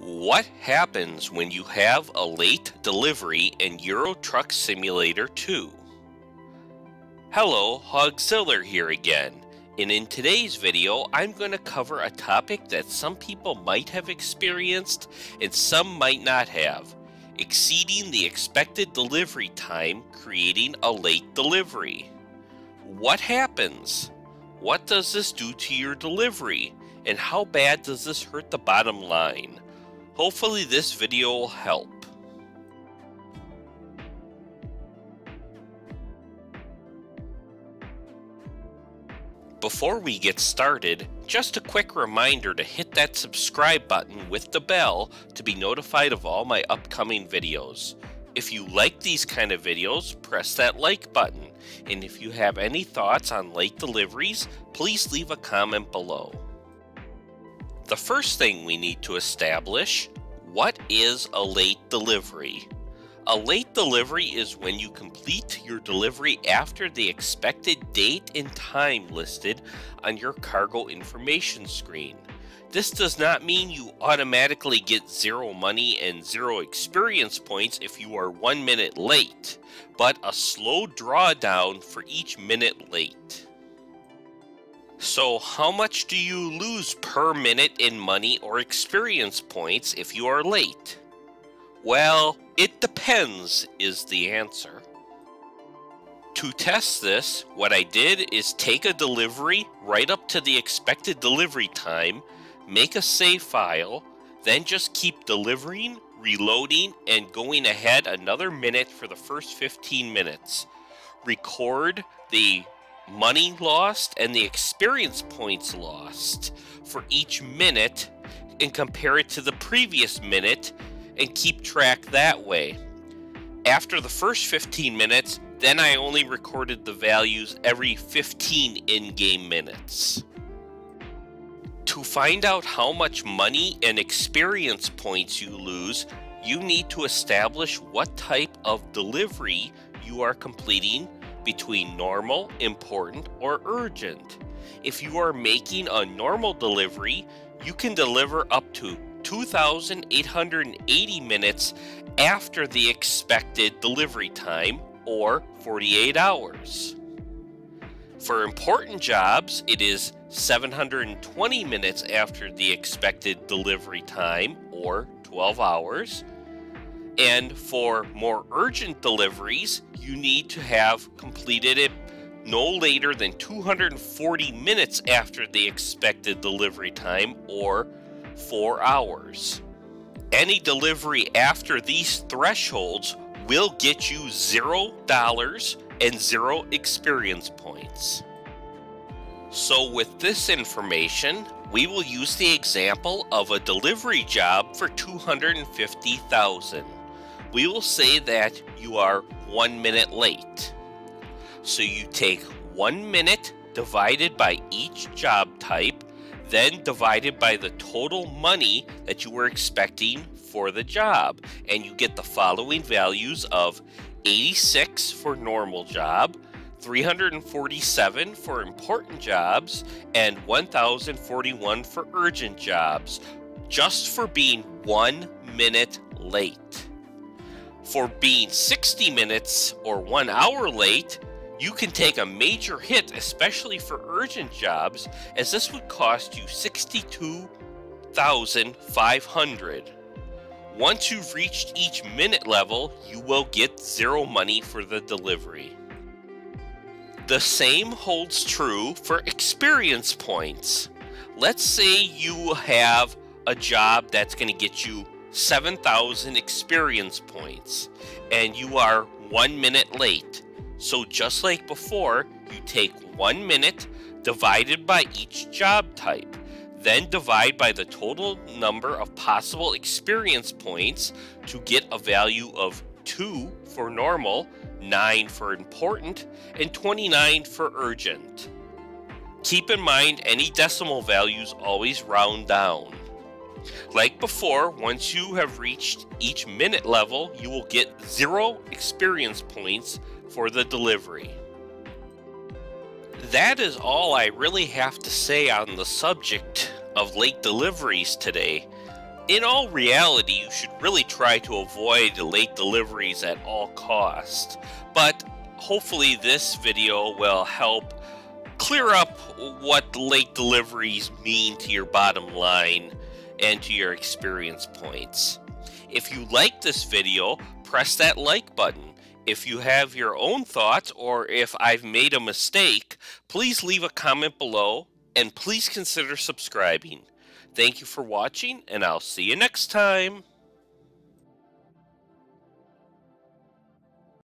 What happens when you have a late delivery in Euro Truck Simulator 2? Hello, Hogziller here again, and in today's video I'm going to cover a topic that some people might have experienced and some might not have, exceeding the expected delivery time creating a late delivery. What happens? What does this do to your delivery? And how bad does this hurt the bottom line? Hopefully this video will help. Before we get started, just a quick reminder to hit that subscribe button with the bell to be notified of all my upcoming videos. If you like these kind of videos, press that like button. And if you have any thoughts on late deliveries, please leave a comment below. The first thing we need to establish, what is a late delivery? A late delivery is when you complete your delivery after the expected date and time listed on your cargo information screen. This does not mean you automatically get zero money and zero experience points if you are one minute late, but a slow drawdown for each minute late. So how much do you lose per minute in money or experience points if you are late? Well, it depends is the answer. To test this, what I did is take a delivery right up to the expected delivery time, make a save file, then just keep delivering, reloading, and going ahead another minute for the first 15 minutes. Record the money lost and the experience points lost for each minute and compare it to the previous minute and keep track that way. After the first 15 minutes, then I only recorded the values every 15 in-game minutes. To find out how much money and experience points you lose, you need to establish what type of delivery you are completing between normal, important, or urgent. If you are making a normal delivery, you can deliver up to 2,880 minutes after the expected delivery time, or 48 hours. For important jobs, it is 720 minutes after the expected delivery time, or 12 hours. And for more urgent deliveries, you need to have completed it no later than 240 minutes after the expected delivery time or 4 hours. Any delivery after these thresholds will get you $0 and 0 experience points. So with this information, we will use the example of a delivery job for 250,000 we will say that you are one minute late. So you take one minute divided by each job type, then divided by the total money that you were expecting for the job. And you get the following values of 86 for normal job, 347 for important jobs, and 1041 for urgent jobs, just for being one minute late. For being 60 minutes or one hour late, you can take a major hit, especially for urgent jobs, as this would cost you 62,500. Once you've reached each minute level, you will get zero money for the delivery. The same holds true for experience points. Let's say you have a job that's going to get you 7,000 experience points, and you are one minute late. So just like before, you take one minute divided by each job type, then divide by the total number of possible experience points to get a value of 2 for normal, 9 for important, and 29 for urgent. Keep in mind any decimal values always round down. Like before, once you have reached each minute level, you will get zero experience points for the delivery. That is all I really have to say on the subject of late deliveries today. In all reality, you should really try to avoid late deliveries at all costs. But hopefully this video will help clear up what late deliveries mean to your bottom line and to your experience points. If you like this video, press that like button. If you have your own thoughts or if I've made a mistake, please leave a comment below and please consider subscribing. Thank you for watching and I'll see you next time.